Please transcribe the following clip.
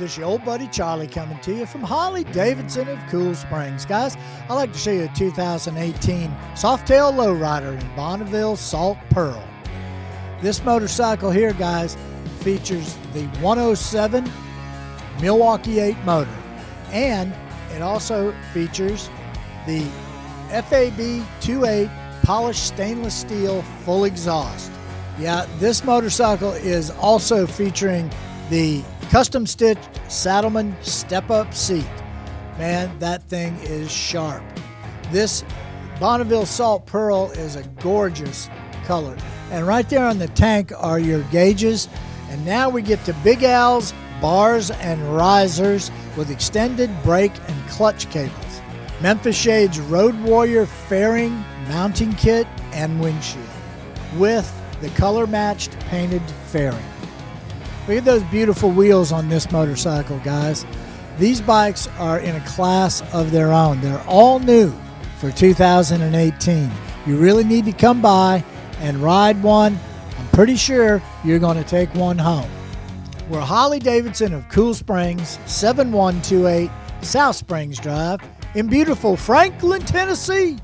is your old buddy Charlie coming to you from Harley Davidson of Cool Springs. Guys, I'd like to show you a 2018 Softail Lowrider in Bonneville Salt Pearl. This motorcycle here, guys, features the 107 Milwaukee 8 motor, and it also features the FAB 28 polished stainless steel full exhaust. Yeah, this motorcycle is also featuring the custom stitched Saddlemen step up seat. Man, that thing is sharp. This Bonneville Salt Pearl is a gorgeous color. And right there on the tank are your gauges. And now we get to Big Al's bars and risers with extended brake and clutch cables. Memphis Shades Road Warrior fairing mounting kit and windshield with the color matched painted fairing. Look at those beautiful wheels on this motorcycle, guys. These bikes are in a class of their own. They're all new for 2018. You really need to come by and ride one. I'm pretty sure you're going to take one home. We're Harley Davidson of Cool Springs, 7128 South Springs Drive in beautiful Franklin, Tennessee.